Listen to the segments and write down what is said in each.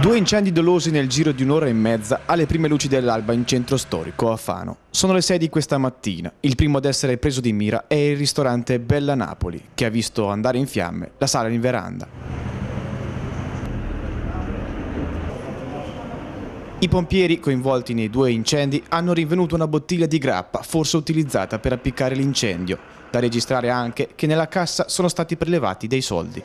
Due incendi dolosi nel giro di un'ora e mezza alle prime luci dell'alba in centro storico a Fano. Sono le 6 di questa mattina. Il primo ad essere preso di mira è il ristorante Bella Napoli, che ha visto andare in fiamme la sala in veranda. I pompieri coinvolti nei due incendi hanno rinvenuto una bottiglia di grappa, forse utilizzata per appiccare l'incendio. Da registrare anche che nella cassa sono stati prelevati dei soldi.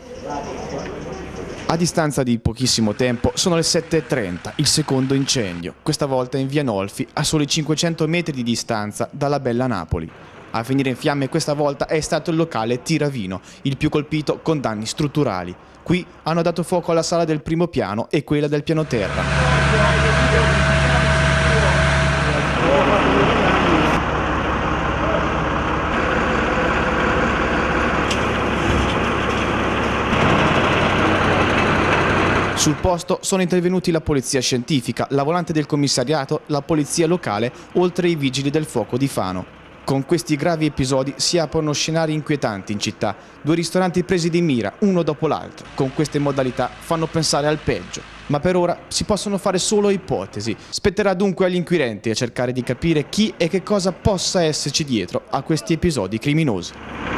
A distanza di pochissimo tempo sono le 7.30, il secondo incendio, questa volta in via Nolfi, a soli 500 metri di distanza dalla bella Napoli. A finire in fiamme questa volta è stato il locale Tiravino, il più colpito con danni strutturali. Qui hanno dato fuoco alla sala del primo piano e quella del piano terra. Sul posto sono intervenuti la polizia scientifica, la volante del commissariato, la polizia locale, oltre ai vigili del fuoco di Fano. Con questi gravi episodi si aprono scenari inquietanti in città. Due ristoranti presi di mira, uno dopo l'altro. Con queste modalità fanno pensare al peggio. Ma per ora si possono fare solo ipotesi. Spetterà dunque agli inquirenti a cercare di capire chi e che cosa possa esserci dietro a questi episodi criminosi.